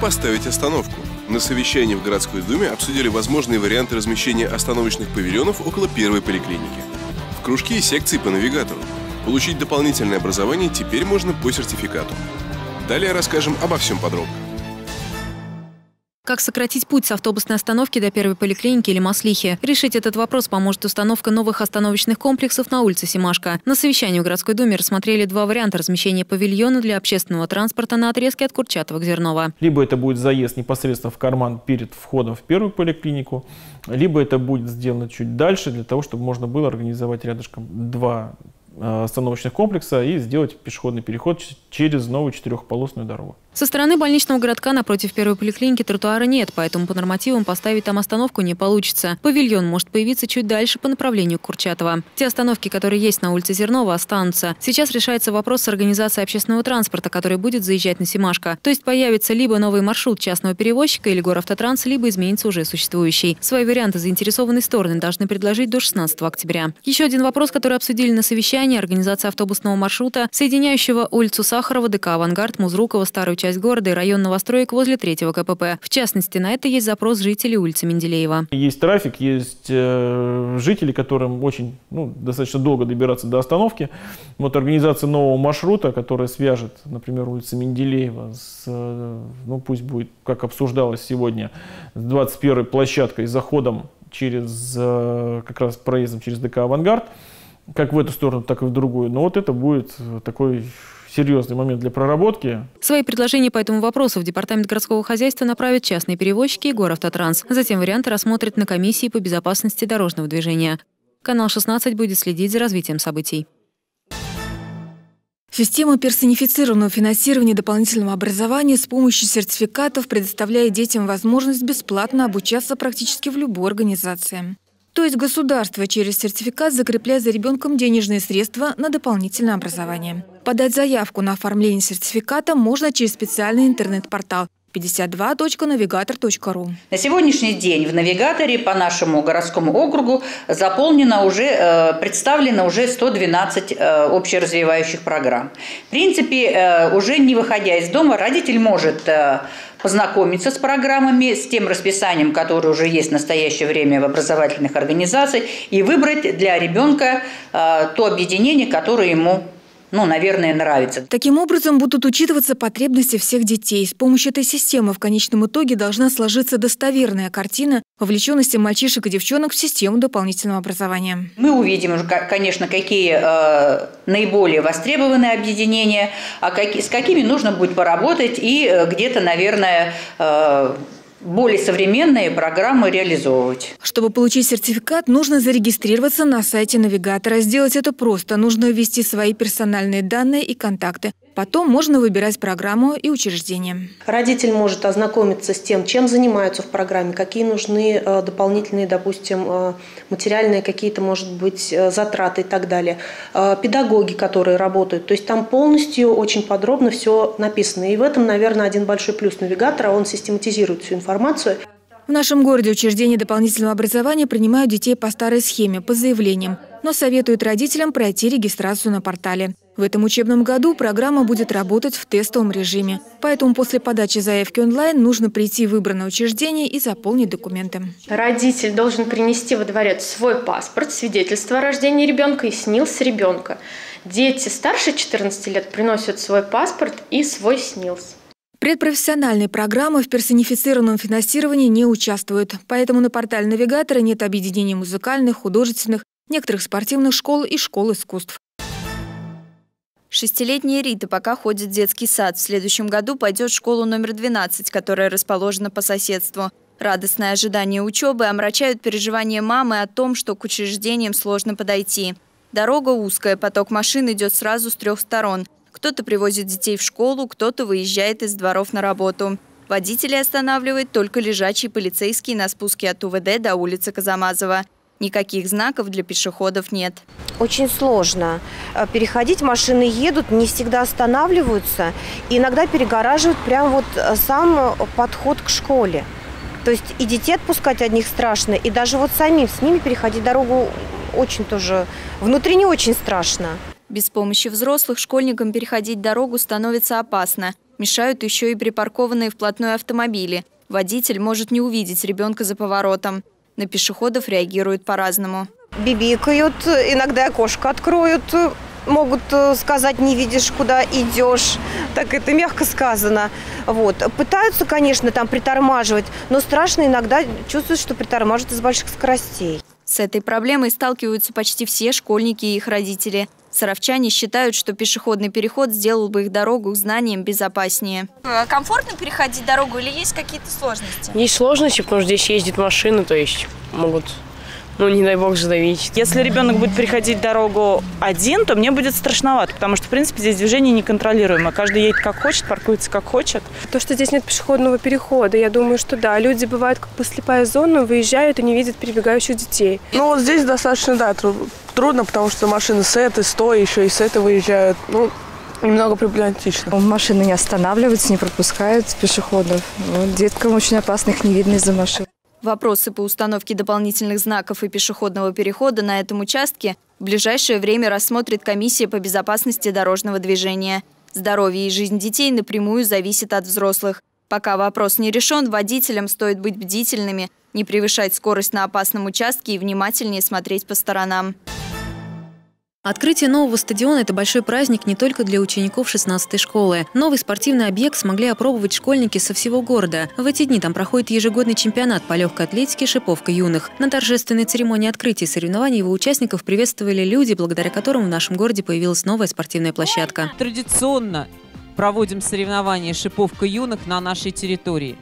поставить остановку. На совещании в городской думе обсудили возможные варианты размещения остановочных павильонов около первой поликлиники. В кружке и секции по навигатору. Получить дополнительное образование теперь можно по сертификату. Далее расскажем обо всем подробно. Как сократить путь с автобусной остановки до первой поликлиники или Маслихи? Решить этот вопрос поможет установка новых остановочных комплексов на улице Симашка. На совещании в городской думе рассмотрели два варианта размещения павильона для общественного транспорта на отрезке от Курчатова к Зернова. Либо это будет заезд непосредственно в карман перед входом в первую поликлинику, либо это будет сделано чуть дальше, для того, чтобы можно было организовать рядышком два остановочных комплекса и сделать пешеходный переход через новую четырехполосную дорогу. Со стороны больничного городка напротив первой поликлиники тротуара нет, поэтому по нормативам поставить там остановку не получится. Павильон может появиться чуть дальше по направлению Курчатова. Те остановки, которые есть на улице Зернова, останутся. Сейчас решается вопрос с организацией общественного транспорта, который будет заезжать на Симашко. То есть появится либо новый маршрут частного перевозчика или горавтотранс, либо изменится уже существующий. Свои варианты заинтересованные стороны должны предложить до 16 октября. Еще один вопрос, который обсудили на совещании совещании организация автобусного маршрута, соединяющего улицу Сахарова, ДК «Авангард», Музрукова, старую часть города и район новостроек возле третьего КПП. В частности, на это есть запрос жителей улицы Менделеева. Есть трафик, есть э, жители, которым очень ну, достаточно долго добираться до остановки. Вот организация нового маршрута, которая свяжет, например, улицу Менделеева с, э, ну пусть будет, как обсуждалось сегодня, с 21 площадкой, заходом через э, как раз проездом через ДК «Авангард», как в эту сторону, так и в другую. Но вот это будет такой серьезный момент для проработки. Свои предложения по этому вопросу в Департамент городского хозяйства направят частные перевозчики и Горавтотранс. Затем варианты рассмотрят на комиссии по безопасности дорожного движения. Канал 16 будет следить за развитием событий. Система персонифицированного финансирования дополнительного образования с помощью сертификатов предоставляет детям возможность бесплатно обучаться практически в любой организации. То есть государство через сертификат закрепляет за ребенком денежные средства на дополнительное образование. Подать заявку на оформление сертификата можно через специальный интернет-портал 52.навигатор.ру. На сегодняшний день в навигаторе по нашему городскому округу заполнено уже, э, представлено уже 112 э, общеразвивающих программ. В принципе, э, уже не выходя из дома, родитель может познакомиться с программами, с тем расписанием, которое уже есть в настоящее время в образовательных организациях, и выбрать для ребенка то объединение, которое ему ну, наверное, нравится. Таким образом будут учитываться потребности всех детей. С помощью этой системы в конечном итоге должна сложиться достоверная картина вовлеченности мальчишек и девчонок в систему дополнительного образования. Мы увидим, конечно, какие э, наиболее востребованные объединения, а как, с какими нужно будет поработать и э, где-то, наверное, э, более современные программы реализовывать. Чтобы получить сертификат, нужно зарегистрироваться на сайте навигатора. Сделать это просто. Нужно ввести свои персональные данные и контакты. Потом можно выбирать программу и учреждение. Родитель может ознакомиться с тем, чем занимаются в программе, какие нужны э, дополнительные, допустим, э, материальные какие-то, может быть, э, затраты и так далее. Педагоги, которые работают. То есть там полностью очень подробно все написано. И в этом, наверное, один большой плюс навигатора. Он систематизирует всю информацию. В нашем городе учреждения дополнительного образования принимают детей по старой схеме, по заявлениям, но советуют родителям пройти регистрацию на портале. В этом учебном году программа будет работать в тестовом режиме. Поэтому после подачи заявки онлайн нужно прийти в выбранное учреждение и заполнить документы. Родитель должен принести во дворец свой паспорт, свидетельство о рождении ребенка и СНИЛС ребенка. Дети старше 14 лет приносят свой паспорт и свой СНИЛС. Предпрофессиональные программы в персонифицированном финансировании не участвуют, поэтому на портале навигатора нет объединений музыкальных, художественных, некоторых спортивных школ и школ искусств. Шестилетняя Рита пока ходит в детский сад. В следующем году пойдет в школу номер 12, которая расположена по соседству. Радостное ожидание учебы омрачают переживания мамы о том, что к учреждениям сложно подойти. Дорога узкая, поток машин идет сразу с трех сторон – кто-то привозит детей в школу, кто-то выезжает из дворов на работу. Водители останавливает только лежачий полицейский на спуске от УВД до улицы Казамазова. Никаких знаков для пешеходов нет. Очень сложно. Э, переходить машины едут, не всегда останавливаются. И иногда перегораживают прям вот э, сам подход к школе. То есть и детей отпускать одних страшно, и даже вот самим с ними переходить дорогу очень тоже внутренне очень страшно. Без помощи взрослых школьникам переходить дорогу становится опасно. Мешают еще и припаркованные вплотную автомобили. Водитель может не увидеть ребенка за поворотом. На пешеходов реагируют по-разному. Бибикают, иногда окошко откроют, могут э, сказать, не видишь, куда идешь. Так это мягко сказано. Вот. Пытаются, конечно, там притормаживать, но страшно иногда чувствуют, что притормаживают из больших скоростей. С этой проблемой сталкиваются почти все школьники и их родители. Саровчане считают, что пешеходный переход сделал бы их дорогу к знаниям безопаснее. А комфортно переходить дорогу или есть какие-то сложности? Есть сложности, потому что здесь ездят машины, то есть могут ну, не дай бог, задавить. Если ребенок будет переходить дорогу один, то мне будет страшновато, потому что, в принципе, здесь движение неконтролируемо. Каждый едет как хочет, паркуется как хочет. То, что здесь нет пешеходного перехода, я думаю, что да. Люди бывают как бы слепая зона, выезжают и не видят перебегающих детей. Ну, вот здесь достаточно, да, трудно, потому что машины с этой, с той, еще и с этой выезжают. Ну, немного проблематично. Машины не останавливаются, не пропускают пешеходов. Вот, деткам очень опасно, их не видно из-за машин. Вопросы по установке дополнительных знаков и пешеходного перехода на этом участке в ближайшее время рассмотрит комиссия по безопасности дорожного движения. Здоровье и жизнь детей напрямую зависит от взрослых. Пока вопрос не решен, водителям стоит быть бдительными, не превышать скорость на опасном участке и внимательнее смотреть по сторонам. Открытие нового стадиона – это большой праздник не только для учеников 16-й школы. Новый спортивный объект смогли опробовать школьники со всего города. В эти дни там проходит ежегодный чемпионат по легкой атлетике «Шиповка юных». На торжественной церемонии открытия соревнований его участников приветствовали люди, благодаря которым в нашем городе появилась новая спортивная площадка. Традиционно проводим соревнования «Шиповка юных» на нашей территории.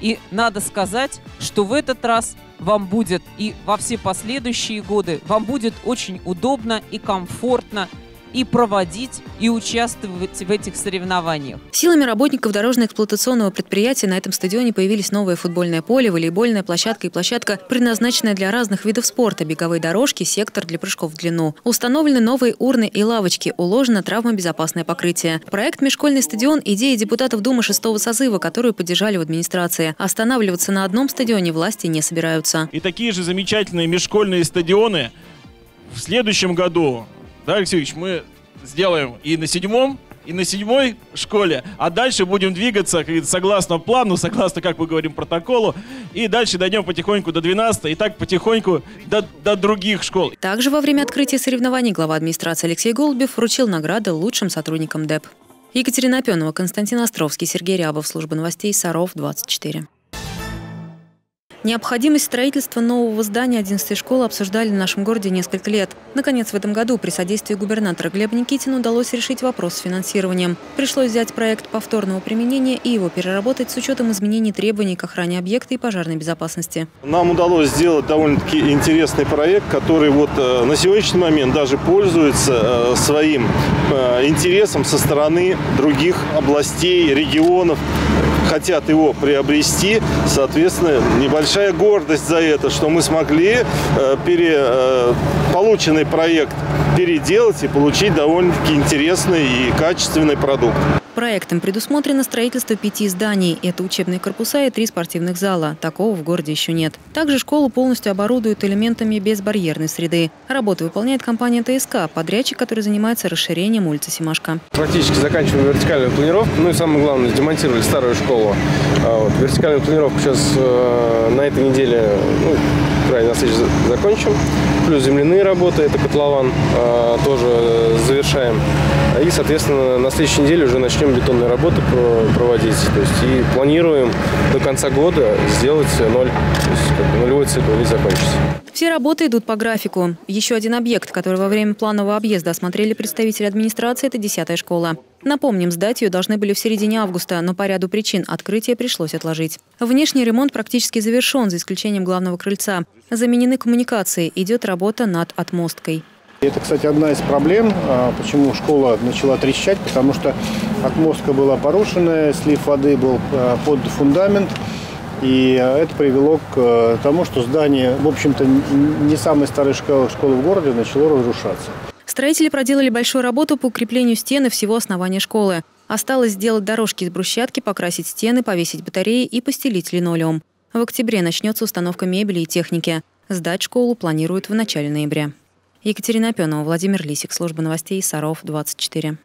И надо сказать, что в этот раз вам будет и во все последующие годы вам будет очень удобно и комфортно и проводить, и участвовать в этих соревнованиях. Силами работников дорожно-эксплуатационного предприятия на этом стадионе появились новое футбольное поле, волейбольная площадка и площадка, предназначенная для разных видов спорта, беговые дорожки, сектор для прыжков в длину. Установлены новые урны и лавочки, уложено травмобезопасное покрытие. Проект «Межшкольный стадион» – идея депутатов Думы шестого созыва, которую поддержали в администрации. Останавливаться на одном стадионе власти не собираются. И такие же замечательные межшкольные стадионы в следующем году да, Алексеевич, мы сделаем и на седьмом, и на седьмой школе, а дальше будем двигаться согласно плану, согласно, как мы говорим, протоколу, и дальше дойдем потихоньку до 12 и так потихоньку до, до других школ. Также во время открытия соревнований глава администрации Алексей Голубев вручил награды лучшим сотрудникам ДЭП. Екатерина Пенова, Константин Островский, Сергей Рябов, служба новостей Саров, 24. Необходимость строительства нового здания 11-й школы обсуждали в нашем городе несколько лет. Наконец, в этом году при содействии губернатора Глеба Никитина удалось решить вопрос с финансированием. Пришлось взять проект повторного применения и его переработать с учетом изменений требований к охране объекта и пожарной безопасности. Нам удалось сделать довольно-таки интересный проект, который вот э, на сегодняшний момент даже пользуется э, своим э, интересом со стороны других областей, регионов хотят его приобрести. Соответственно, небольшая гордость за это, что мы смогли э, пере, э, полученный проект переделать и получить довольно-таки интересный и качественный продукт. Проектом предусмотрено строительство пяти зданий. Это учебные корпуса и три спортивных зала. Такого в городе еще нет. Также школу полностью оборудуют элементами безбарьерной среды. Работу выполняет компания ТСК, подрядчик, который занимается расширением улицы Симашка. Практически заканчиваем вертикальную планировку. Ну и самое главное, демонтировали старую школу. А вертикальную планировку сейчас э, на этой неделе, ну, крайне на встрече закончим. Плюс земляные работы, это котлован, э, тоже завершаем. И, соответственно, на следующей неделе уже начнем бетонные работы проводить. То есть и планируем до конца года сделать ноль. То есть как бы нулевой цикл весь закончится. Все работы идут по графику. Еще один объект, который во время планового объезда осмотрели представители администрации, это 10 школа. Напомним, сдать ее должны были в середине августа, но по ряду причин открытие пришлось отложить. Внешний ремонт практически завершен, за исключением главного крыльца. Заменены коммуникации, идет работа над отмосткой. Это, кстати, одна из проблем, а, почему школа начала трещать, потому что отмостка была порушенная, слив воды был а, под фундамент, и это привело к а, тому, что здание, в общем-то, не самой старой школы в городе начало разрушаться. Строители проделали большую работу по укреплению стены всего основания школы. Осталось сделать дорожки из брусчатки, покрасить стены, повесить батареи и постелить линолеум. В октябре начнется установка мебели и техники. Сдать школу планируют в начале ноября. Екатерина Пенова, Владимир Лисик, служба новостей Саров, 24.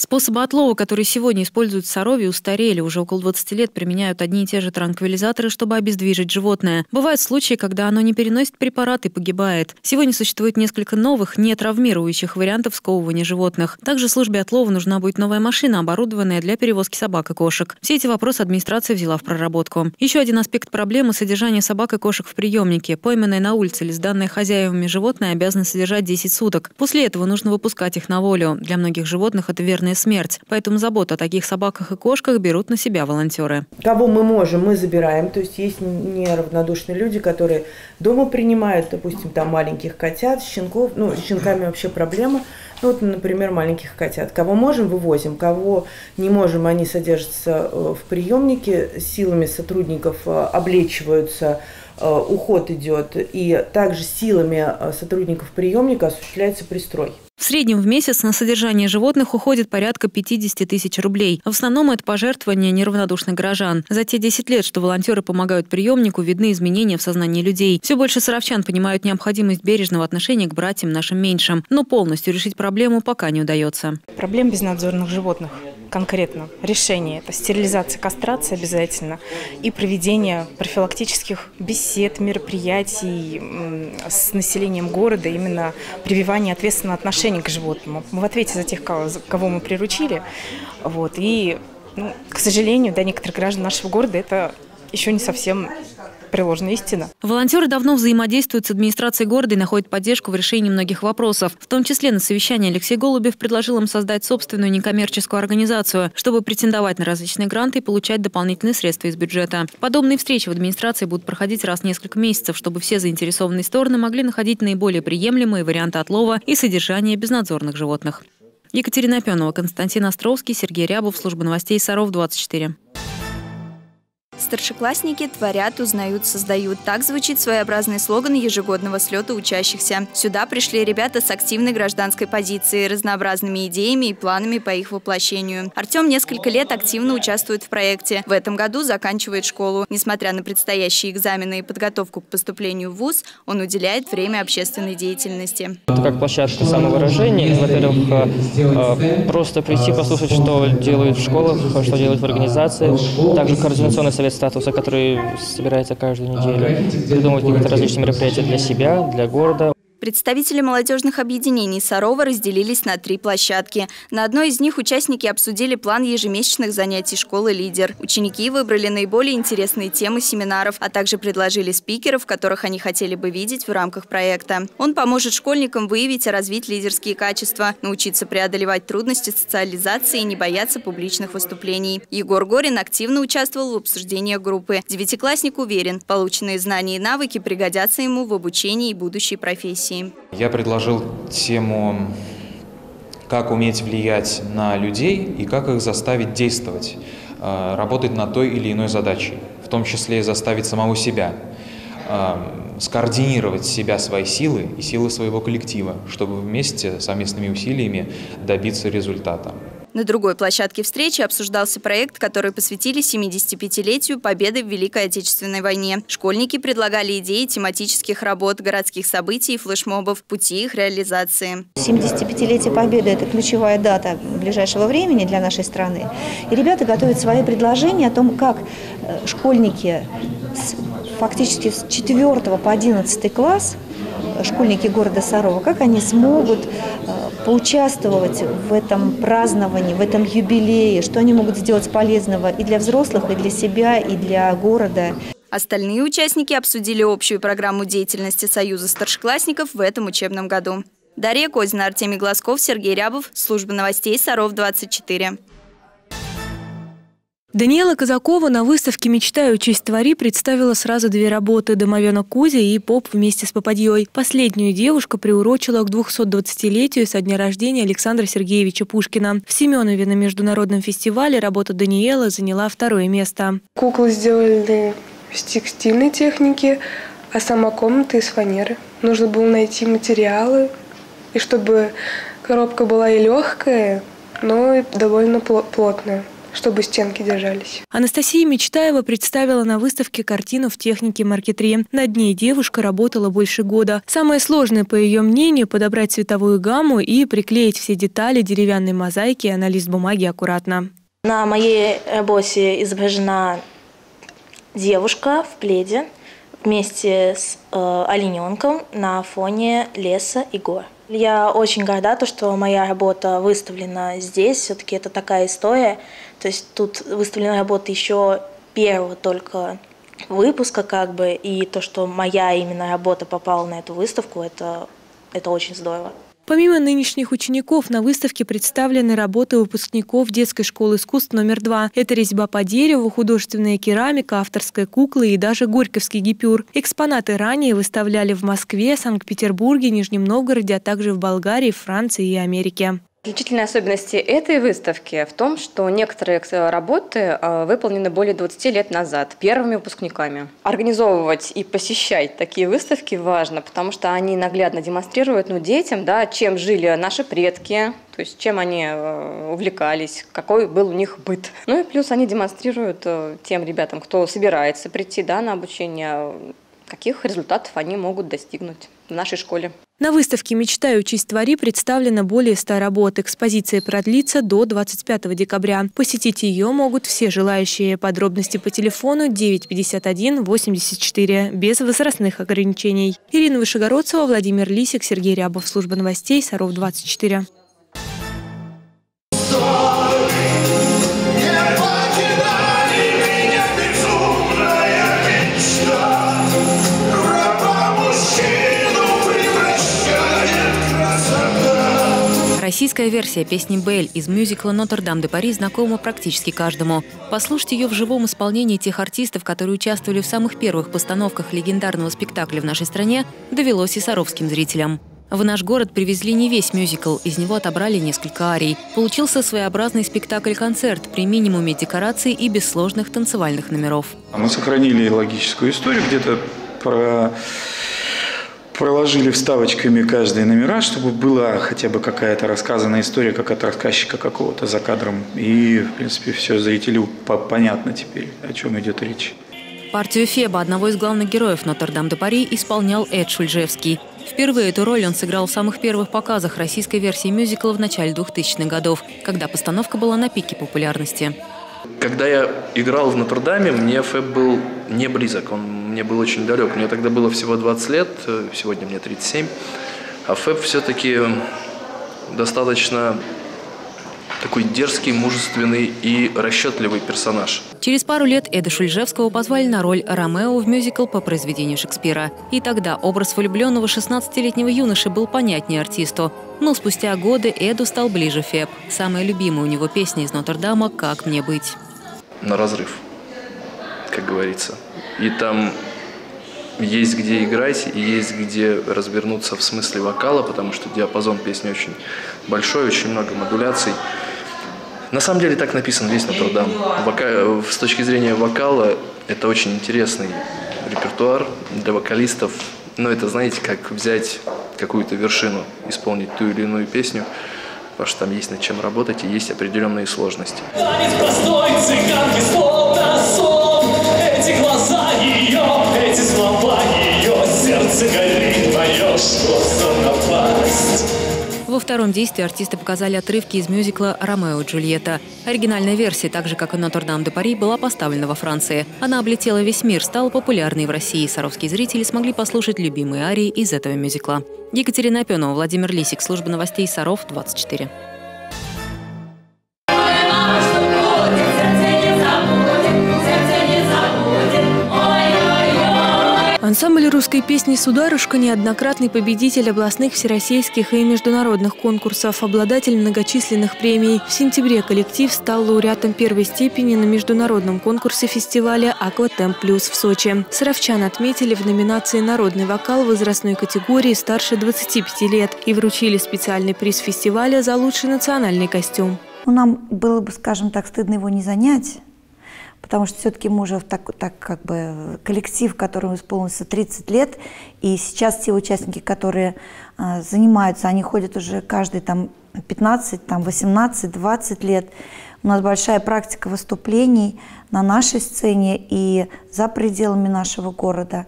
Способы отлова, которые сегодня используют в Сарове, устарели. Уже около 20 лет применяют одни и те же транквилизаторы, чтобы обездвижить животное. Бывают случаи, когда оно не переносит препарат и погибает. Сегодня существует несколько новых, не травмирующих вариантов сковывания животных. Также службе отлова нужна будет новая машина, оборудованная для перевозки собак и кошек. Все эти вопросы администрация взяла в проработку. Еще один аспект проблемы – содержание собак и кошек в приемнике. Пойманное на улице или сданное хозяевами животное обязаны содержать 10 суток. После этого нужно выпускать их на волю. Для многих животных это верный вероятная смерть. Поэтому заботу о таких собаках и кошках берут на себя волонтеры. Кого мы можем, мы забираем. То есть есть неравнодушные люди, которые дома принимают, допустим, там маленьких котят, щенков. Ну, с щенками вообще проблема. Ну, вот, например, маленьких котят. Кого можем, вывозим. Кого не можем, они содержатся э, в приемнике, силами сотрудников э, облечиваются, э, уход идет. И также силами сотрудников приемника осуществляется пристрой. В среднем в месяц на содержание животных уходит порядка 50 тысяч рублей. В основном это пожертвования неравнодушных горожан. За те 10 лет, что волонтеры помогают приемнику, видны изменения в сознании людей. Все больше саровчан понимают необходимость бережного отношения к братьям нашим меньшим. Но полностью решить проблему пока не удается. Проблем безнадзорных животных конкретно решение. Это стерилизация, кастрация обязательно и проведение профилактических бесед, мероприятий с населением города, именно прививание ответственного отношения к животному. Мы в ответе за тех, кого мы приручили. Вот. И, ну, к сожалению, для некоторых граждан нашего города это еще не совсем приложена истина. Волонтеры давно взаимодействуют с администрацией города и находят поддержку в решении многих вопросов. В том числе на совещании Алексей Голубев предложил им создать собственную некоммерческую организацию, чтобы претендовать на различные гранты и получать дополнительные средства из бюджета. Подобные встречи в администрации будут проходить раз в несколько месяцев, чтобы все заинтересованные стороны могли находить наиболее приемлемые варианты отлова и содержания безнадзорных животных. Екатерина Опенова, Константин Островский, Сергей Рябов, служба новостей Саров 24. Старшеклассники творят, узнают, создают. Так звучит своеобразный слоган ежегодного слета учащихся. Сюда пришли ребята с активной гражданской позицией, разнообразными идеями и планами по их воплощению. Артем несколько лет активно участвует в проекте. В этом году заканчивает школу. Несмотря на предстоящие экзамены и подготовку к поступлению в ВУЗ, он уделяет время общественной деятельности. Это как площадка самовыражения. Во-первых, э, э, просто прийти послушать, что делают в школах, что делают в организации. Также координационный совет совет статуса, который собирается каждую неделю, придумывать какие-то различные мероприятия для себя, для города. Представители молодежных объединений Сарова разделились на три площадки. На одной из них участники обсудили план ежемесячных занятий школы «Лидер». Ученики выбрали наиболее интересные темы семинаров, а также предложили спикеров, которых они хотели бы видеть в рамках проекта. Он поможет школьникам выявить и развить лидерские качества, научиться преодолевать трудности социализации и не бояться публичных выступлений. Егор Горин активно участвовал в обсуждении группы. Девятиклассник уверен, полученные знания и навыки пригодятся ему в обучении и будущей профессии Я предложил тему «Как уметь влиять на людей и как их заставить действовать, э, работать над той или иной задачей, в том числе и заставить самого себя, э, скоординировать себя, свои силы и силы своего коллектива, чтобы вместе, совместными усилиями добиться результата. На другой площадке встречи обсуждался проект, который посвятили 75-летию победы в Великой Отечественной войне. Школьники предлагали идеи тематических работ, городских событий и флешмобов, пути их реализации. 75-летие победы – это ключевая дата ближайшего времени для нашей страны. И ребята готовят свои предложения о том, как э, школьники с, фактически с 4 по 11 класс школьники города Сарова, как они смогут э, поучаствовать в этом праздновании, в этом юбилее, что они могут сделать полезного и для взрослых, и для себя, и для города. Остальные участники обсудили общую программу деятельности Союза старшеклассников в этом учебном году. Дарья Козина, Артемий Глазков, Сергей Рябов, служба новостей Саров 24. Даниэла Казакова на выставке «Мечтаю, честь твори» представила сразу две работы «Домовенок Кузя» и «Поп вместе с Попадьей». Последнюю девушка приурочила к 220-летию со дня рождения Александра Сергеевича Пушкина. В Семенове на международном фестивале работа Даниэла заняла второе место. Куклы сделали с текстильной техники, а сама комната из фанеры. Нужно было найти материалы, и чтобы коробка была и легкая, но и довольно плотная чтобы стенки держались. Анастасия Мечтаева представила на выставке картину в технике маркетри. Над ней девушка работала больше года. Самое сложное, по ее мнению, подобрать цветовую гамму и приклеить все детали деревянной мозаики на лист бумаги аккуратно. На моей работе изображена девушка в пледе вместе с э, олененком на фоне леса и гор. Я очень горда, то, что моя работа выставлена здесь. Все-таки это такая история. То есть тут выставлена работа еще первого только выпуска, как бы, и то, что моя именно работа попала на эту выставку, это, это очень здорово. Помимо нынешних учеников, на выставке представлены работы выпускников детской школы искусств номер два. Это резьба по дереву, художественная керамика, авторская кукла и даже горьковский гипюр. Экспонаты ранее выставляли в Москве, Санкт-Петербурге, Нижнем Новгороде, а также в Болгарии, Франции и Америке. Отличительные особенности этой выставки в том, что некоторые работы э, выполнены более 20 лет назад первыми выпускниками. Организовывать и посещать такие выставки важно, потому что они наглядно демонстрируют ну, детям, да, чем жили наши предки, то есть чем они э, увлекались, какой был у них быт. Ну и плюс они демонстрируют э, тем ребятам, кто собирается прийти да, на обучение, каких результатов они могут достигнуть в нашей школе. На выставке «Мечтай, учись, твори» представлено более 100 работ. Экспозиция продлится до 25 декабря. Посетить ее могут все желающие. Подробности по телефону 951 84 без возрастных ограничений. Ирина Вышегородцева, Владимир Лисик, Сергей Рябов. Служба новостей Саров 24. Российская версия песни «Бель» из мюзикла «Нотр-Дам де Пари» знакома практически каждому. Послушать ее в живом исполнении тех артистов, которые участвовали в самых первых постановках легендарного спектакля в нашей стране, довелось и саровским зрителям. В наш город привезли не весь мюзикл, из него отобрали несколько арий. Получился своеобразный спектакль-концерт при минимуме декораций и без сложных танцевальных номеров. Мы сохранили логическую историю где-то про проложили вставочками каждые номера, чтобы была хотя бы какая-то рассказанная история, как от рассказчика какого-то за кадром. И, в принципе, все зрителю понятно теперь, о чем идет речь. Партию Феба, одного из главных героев Нотр-Дам-де-Пари, исполнял Эд Шульжевский. Впервые эту роль он сыграл в самых первых показах российской версии мюзикла в начале 2000-х годов, когда постановка была на пике популярности. Когда я играл в Нотр-Даме, мне Фэб был не близок, он мне был очень далек. Мне тогда было всего 20 лет, сегодня мне 37. А Фэб все-таки достаточно такой дерзкий, мужественный и расчетливый персонаж. Через пару лет Эда Шульжевского позвали на роль Ромео в мюзикл по произведению Шекспира. И тогда образ влюбленного 16-летнего юноши был понятнее артисту. Но спустя годы Эду стал ближе Феб. Самая любимая у него песня из Нотр-Дама «Как мне быть». На разрыв, как говорится. И там есть где играть и есть где развернуться в смысле вокала, потому что диапазон песни очень большой, очень много модуляций. На самом деле так написан весь Нотр-Дам. Вока... С точки зрения вокала это очень интересный репертуар для вокалистов. Но это, знаете, как взять какую-то вершину, исполнить ту или иную песню, потому что там есть над чем работать и есть определенные сложности. Эти втором действии артисты показали отрывки из мюзикла «Ромео и Джульетта». Оригинальная версия, так же как и «Нотр-Дам де Пари», была поставлена во Франции. Она облетела весь мир, стала популярной в России. Саровские зрители смогли послушать любимые арии из этого мюзикла. Екатерина Опенова, Владимир Лисик, служба новостей «Саров», 24. Ансамбль русской песни «Сударушка» – неоднократный победитель областных, всероссийских и международных конкурсов, обладатель многочисленных премий. В сентябре коллектив стал лауреатом первой степени на международном конкурсе фестиваля «Акватемп Плюс» в Сочи. Саровчан отметили в номинации «Народный вокал» возрастной категории старше 25 лет и вручили специальный приз фестиваля за лучший национальный костюм. Ну, нам было бы, скажем так, стыдно его не занять, потому что все-таки мы уже так, так как бы коллектив, которому исполнился 30 лет, и сейчас те участники, которые э, занимаются, они ходят уже каждый там 15, там 18, 20 лет. У нас большая практика выступлений на нашей сцене и за пределами нашего города.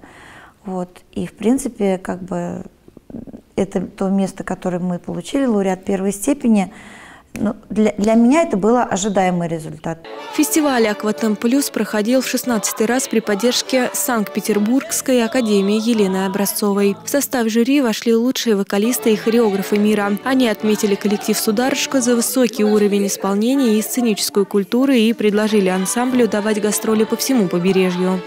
Вот. И, в принципе, как бы это то место, которое мы получили, лауреат первой степени – ну, для, для меня это был ожидаемый результат. Фестиваль «Акватем Плюс» проходил в 16 раз при поддержке Санкт-Петербургской академии Елены Образцовой. В состав жюри вошли лучшие вокалисты и хореографы мира. Они отметили коллектив «Сударушка» за высокий уровень исполнения и сценическую культуру и предложили ансамблю давать гастроли по всему побережью.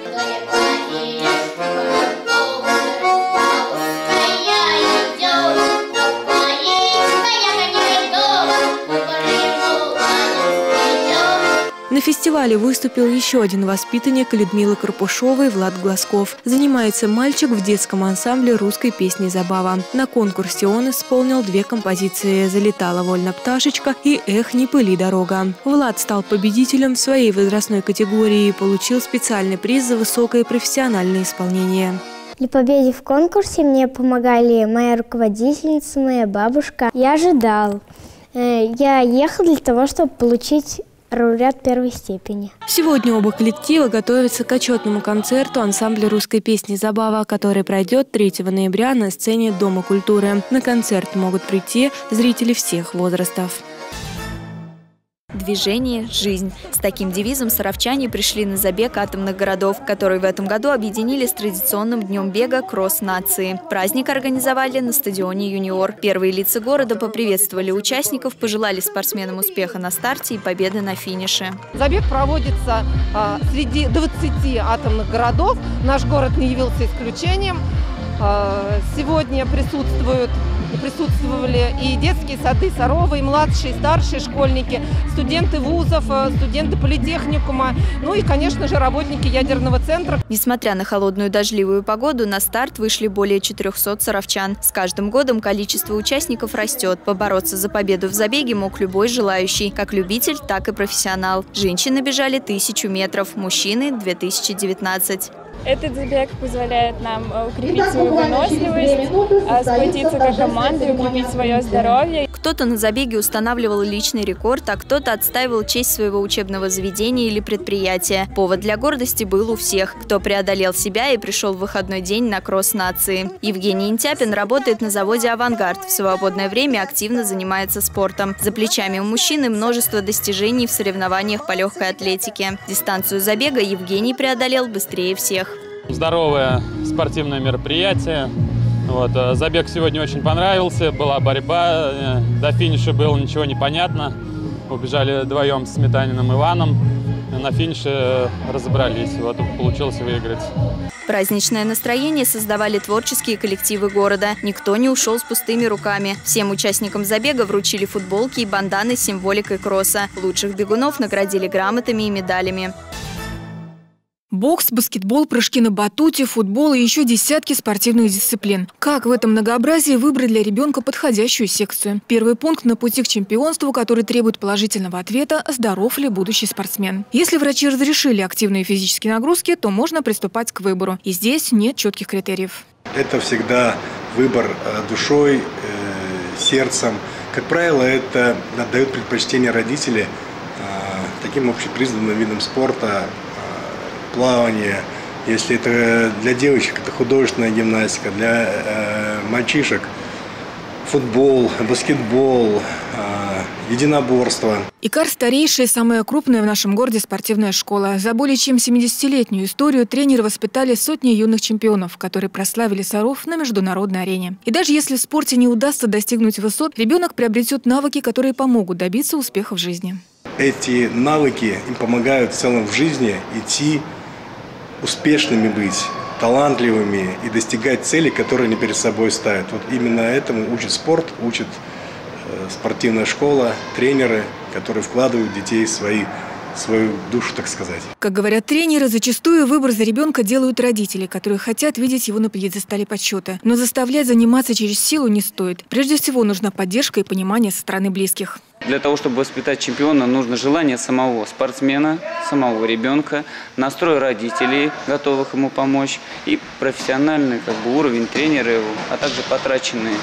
Фестивале выступил еще один воспитанник Людмилы Карпушовой Влад Глазков. Занимается мальчик в детском ансамбле русской песни «Забава». На конкурсе он исполнил две композиции «Залетала вольно пташечка» и «Эх, не пыли дорога». Влад стал победителем в своей возрастной категории и получил специальный приз за высокое профессиональное исполнение. Для победы в конкурсе мне помогали моя руководительница, моя бабушка. Я ожидал. Э, я ехал для того, чтобы получить лауреат первой степени. Сегодня оба коллектива готовятся к отчетному концерту ансамбля русской песни «Забава», который пройдет 3 ноября на сцене Дома культуры. На концерт могут прийти зрители всех возрастов. Движение – жизнь. С таким девизом саровчане пришли на забег атомных городов, который в этом году объединили с традиционным днем бега «Кросс нации». Праздник организовали на стадионе «Юниор». Первые лица города поприветствовали участников, пожелали спортсменам успеха на старте и победы на финише. Забег проводится а, среди 20 атомных городов. Наш город не явился исключением. А, сегодня присутствуют присутствовали и детские сады Сарова, и младшие, и старшие школьники, студенты вузов, э, студенты политехникума, ну и, конечно же, работники ядерного центра. Несмотря на холодную дождливую погоду, на старт вышли более 400 саровчан. С каждым годом количество участников растет. Побороться за победу в забеге мог любой желающий, как любитель, так и профессионал. Женщины бежали тысячу метров, мужчины – 2019. Этот забег позволяет нам э, укрепить свою выносливость, а, сплотиться как команда и укрепить свое здоровье. Кто-то на забеге устанавливал личный рекорд, а кто-то отстаивал честь своего учебного заведения или предприятия. Повод для гордости был у всех, кто преодолел себя и пришел в выходной день на кросс нации. Евгений Интяпин работает на заводе «Авангард». В свободное время активно занимается спортом. За плечами у мужчины множество достижений в соревнованиях по легкой атлетике. Дистанцию забега Евгений преодолел быстрее всех. Здоровое спортивное мероприятие. Вот, э, забег сегодня очень понравился, была борьба, э, до финиша было ничего не понятно. Убежали вдвоем с Сметаниным Иваном, на финише э, разобрались, вот получилось выиграть. Праздничное настроение создавали творческие коллективы города. Никто не ушел с пустыми руками. Всем участникам забега вручили футболки и банданы с символикой кросса. Лучших бегунов наградили грамотами и медалями. Бокс, баскетбол, прыжки на батуте, футбол и еще десятки спортивных дисциплин. Как в этом многообразии выбрать для ребенка подходящую секцию? Первый пункт на пути к чемпионству, который требует положительного ответа – здоров ли будущий спортсмен. Если врачи разрешили активные физические нагрузки, то можно приступать к выбору. И здесь нет четких критериев. Это всегда выбор э, душой, э, сердцем. Как правило, это отдают предпочтение родители э, таким общепризнанным видам спорта, плавание. Если это для девочек, это художественная гимнастика, для э, мальчишек футбол, баскетбол, э, единоборство. Икар – старейшая и самая крупная в нашем городе спортивная школа. За более чем 70-летнюю историю тренеры воспитали сотни юных чемпионов, которые прославили Саров на международной арене. И даже если в спорте не удастся достигнуть высот, ребенок приобретет навыки, которые помогут добиться успеха в жизни. Эти навыки им помогают в целом в жизни идти успешными быть, талантливыми и достигать цели, которые они перед собой ставят. Вот именно этому учит спорт, учит э, спортивная школа, тренеры, которые вкладывают в детей свои свою душу, так сказать. Как говорят тренеры, зачастую выбор за ребенка делают родители, которые хотят видеть его на пьедестале подсчета. Но заставлять заниматься через силу не стоит. Прежде всего нужна поддержка и понимание со стороны близких. Для того, чтобы воспитать чемпиона, нужно желание самого спортсмена, самого ребенка, настрой родителей, готовых ему помочь, и профессиональный как бы, уровень тренера его, а также потраченные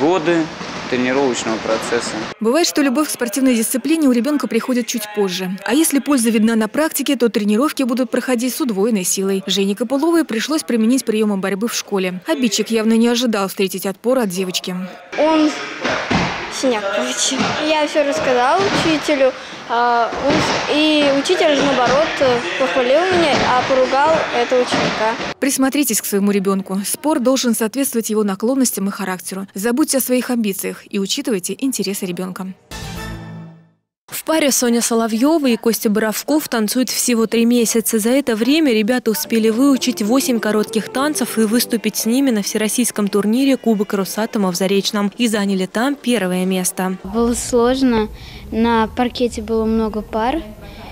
годы, тренировочного процесса. Бывает, что любовь к спортивной дисциплине у ребенка приходит чуть позже. А если польза видна на практике, то тренировки будут проходить с удвоенной силой. Жене Копыловой пришлось применить приемы борьбы в школе. Обидчик явно не ожидал встретить отпор от девочки. Он синяк получил. Я все рассказала учителю, а, и учитель наоборот, похвалил меня, а поругал этого ученика. Присмотритесь к своему ребенку. Спорт должен соответствовать его наклонностям и характеру. Забудьте о своих амбициях и учитывайте интересы ребенка. Паре Соня Соловьева и Костя Боровков танцуют всего три месяца. За это время ребята успели выучить восемь коротких танцев и выступить с ними на всероссийском турнире Кубок Росатома в Заречном. И заняли там первое место. Было сложно. На паркете было много пар.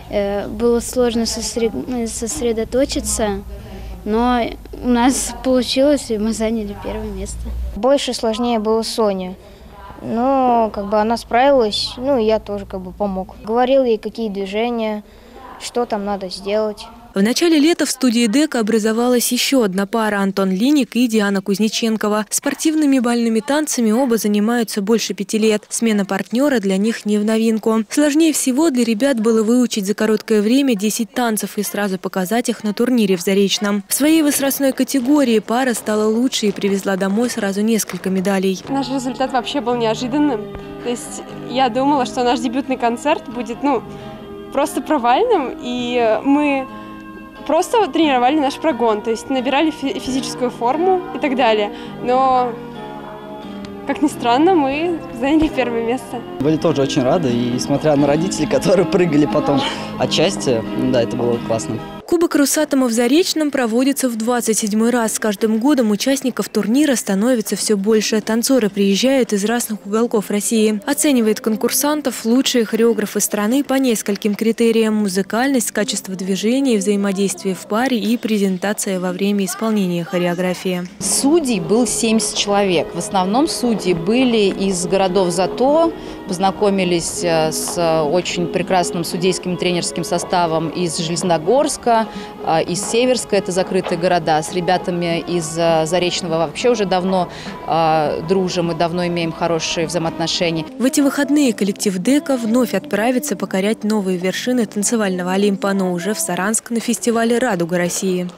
Э, было сложно сосредоточиться. Но у нас получилось, и мы заняли первое место. Больше сложнее было Соне. Но как бы она справилась, ну и я тоже как бы помог. Говорил ей, какие движения, что там надо сделать. В начале лета в студии ДЭК образовалась еще одна пара Антон Линик и Диана Кузнеченкова. Спортивными бальными танцами оба занимаются больше пяти лет. Смена партнера для них не в новинку. Сложнее всего для ребят было выучить за короткое время 10 танцев и сразу показать их на турнире в Заречном. В своей возрастной категории пара стала лучше и привезла домой сразу несколько медалей. Наш результат вообще был неожиданным. То есть я думала, что наш дебютный концерт будет, ну, просто провальным, и мы просто тренировали наш прогон, то есть набирали физическую форму и так далее. Но, как ни странно, мы заняли первое место. Были тоже очень рады, и несмотря на родителей, которые прыгали потом отчасти, да, это было классно. Кубок Русатома в Заречном проводится в 27 раз. С каждым годом участников турнира становится все больше. Танцоры приезжают из разных уголков России. Оценивает конкурсантов лучшие хореографы страны по нескольким критериям. Музыкальность, качество движения, взаимодействие в паре и презентация во время исполнения хореографии. Судей был 70 человек. В основном судьи были из городов Зато, познакомились э, с очень прекрасным судейским тренерским составом из Железногорска, а, из Северска, это закрытые города. С ребятами из а, Заречного вообще уже давно э, дружим и давно имеем хорошие взаимоотношения. В эти выходные коллектив ДЭКа вновь отправится покорять новые вершины танцевального Олимпа, но уже в Саранск на фестивале «Радуга России».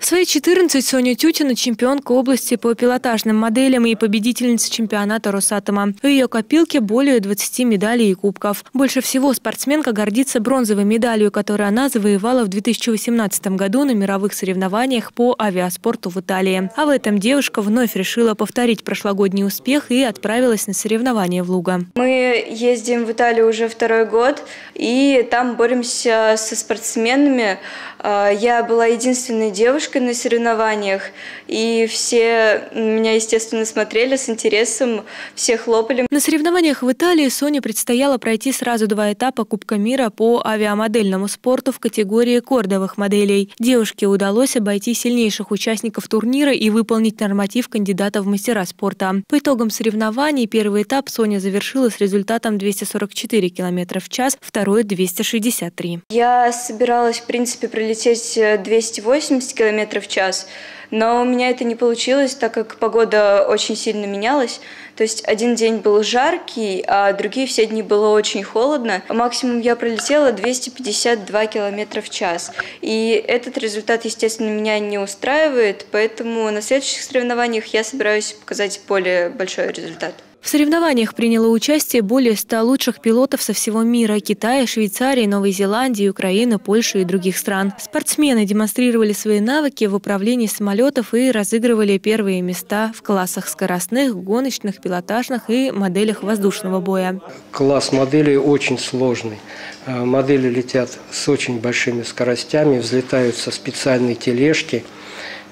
В свои 14 Соня Тютина – чемпионка области по пилотажным моделям и победительница чемпионата Росатома. В ее копилке более 20 медалей и кубков. Больше всего спортсменка гордится бронзовой медалью, которую она завоевала в 2018 году на мировых соревнованиях по авиаспорту в Италии. А в этом девушка вновь решила повторить прошлогодний успех и отправилась на соревнования в Луга. Мы ездим в Италию уже второй год, и там боремся со спортсменами. А, я была единственной девушкой на соревнованиях, и все меня, естественно, смотрели с интересом, все хлопали. На соревнованиях в Италии Соне предстояло пройти сразу два этапа Кубка мира по авиамодельному спорту в категории кордовых моделей. Девушке удалось обойти сильнейших участников турнира и выполнить норматив кандидата в мастера спорта. По итогам соревнований первый этап Соня завершила с результатом 244 км в час, второй – 263. Я собиралась, в принципе, пролететь лететь 280 км в час, но у меня это не получилось, так как погода очень сильно менялась. То есть один день был жаркий, а другие все дни было очень холодно. Максимум я пролетела 252 км в час. И этот результат, естественно, меня не устраивает, поэтому на следующих соревнованиях я собираюсь показать более большой результат. В соревнованиях приняло участие более 100 лучших пилотов со всего мира – Китая, Швейцарии, Новой Зеландии, Украины, Польши и других стран. Спортсмены демонстрировали свои навыки в управлении самолетов и разыгрывали первые места в классах скоростных, гоночных, пилотажных и моделях воздушного боя. Класс моделей очень сложный. Э, модели летят с очень большими скоростями, взлетают со специальной тележки.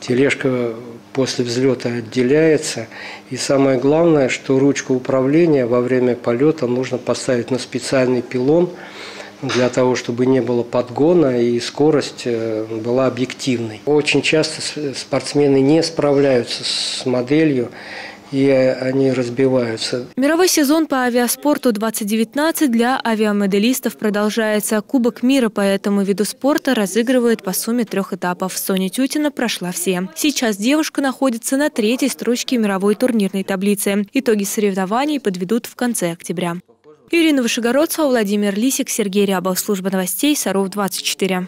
Тележка после взлета отделяется. И самое главное, что ручку управления во время полета нужно поставить на специальный пилон, для того, чтобы не было подгона и скорость э, была объективной. Очень часто спортсмены не справляются с моделью, и они разбиваются. Мировой сезон по авиаспорту 2019 для авиамоделистов продолжается. Кубок мира по этому виду спорта разыгрывают по сумме трех этапов. Соня Тютина прошла все. Сейчас девушка находится на третьей строчке мировой турнирной таблицы. Итоги соревнований подведут в конце октября. Ирина Вышегородцева, Владимир Лисик, Сергей Рябов. Служба новостей Саров 24.